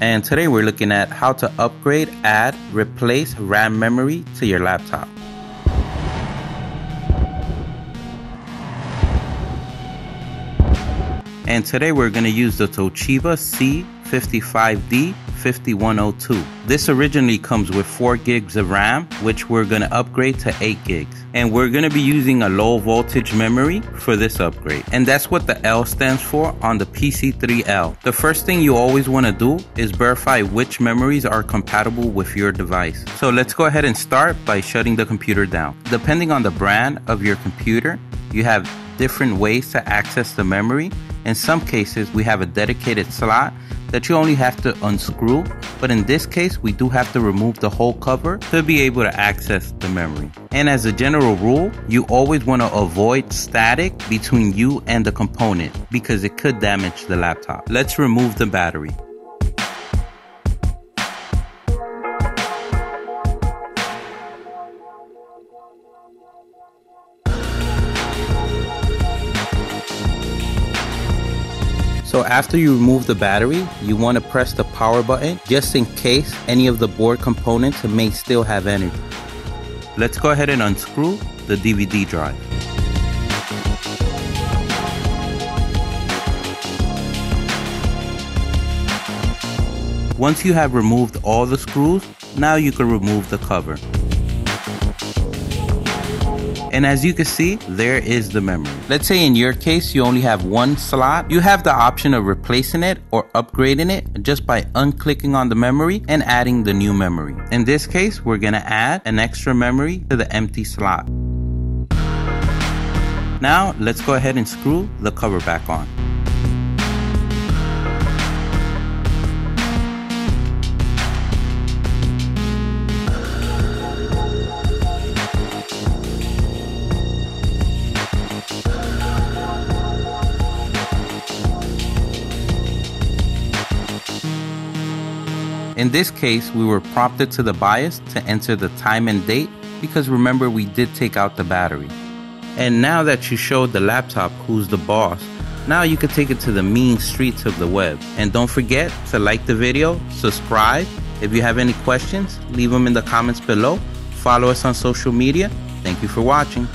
and today we're looking at how to upgrade, add, replace RAM memory to your laptop. And today we're going to use the Toshiba C55D 5102. This originally comes with 4 gigs of RAM, which we're going to upgrade to 8 gigs. And we're going to be using a low voltage memory for this upgrade. And that's what the L stands for on the PC3L. The first thing you always want to do is verify which memories are compatible with your device. So let's go ahead and start by shutting the computer down. Depending on the brand of your computer, you have different ways to access the memory. In some cases, we have a dedicated slot that you only have to unscrew, but in this case, we do have to remove the whole cover to be able to access the memory. And as a general rule, you always want to avoid static between you and the component because it could damage the laptop. Let's remove the battery. So after you remove the battery, you want to press the power button just in case any of the board components may still have energy. Let's go ahead and unscrew the DVD drive. Once you have removed all the screws, now you can remove the cover. And as you can see, there is the memory. Let's say in your case, you only have one slot. You have the option of replacing it or upgrading it just by unclicking on the memory and adding the new memory. In this case, we're gonna add an extra memory to the empty slot. Now, let's go ahead and screw the cover back on. In this case, we were prompted to the BIOS to enter the time and date because remember we did take out the battery. And now that you showed the laptop who's the boss, now you can take it to the mean streets of the web. And don't forget to like the video, subscribe. If you have any questions, leave them in the comments below. Follow us on social media. Thank you for watching.